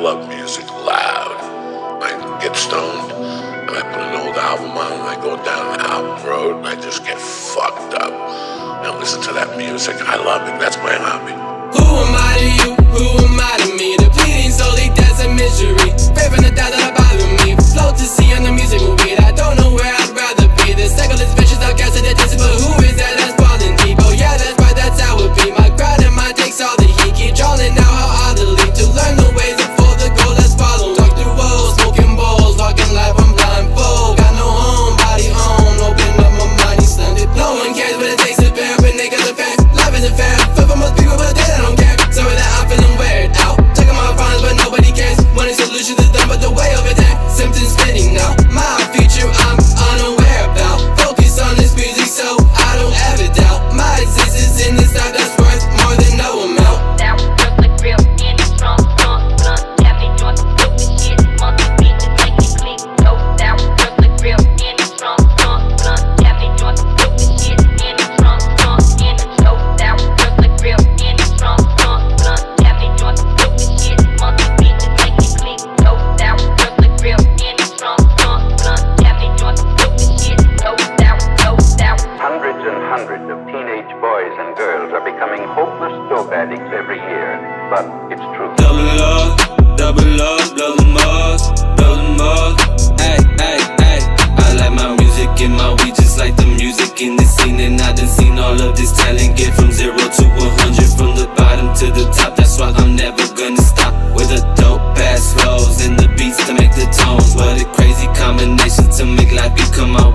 love music loud. I get stoned and I put an old album on and I go down the album road and I just get fucked up and listen to that music. I love it. That's my hobby. Who am I to you? Who am I to me? The bleeding slowly, that's a misery. Life isn't fair. For most people, but they don't care. Sorry that I'm feeling weird out. Checking my problems, but nobody cares. Wanting solutions is done, but the way over there. Symptoms fitting now. My future, I'm unaware about. Focus on this music, so I don't ever doubt. My existence in this life that's girls are becoming hopeless dope addicts every year, but it's true. Double up, double up, blow them up, blow them up, ay. I like my music in my weed just like the music in the scene, and I done seen all of this talent get from zero to 100, from the bottom to the top. That's why I'm never gonna stop with a dope ass flows and the beats to make the tones. What a crazy combination to make life become my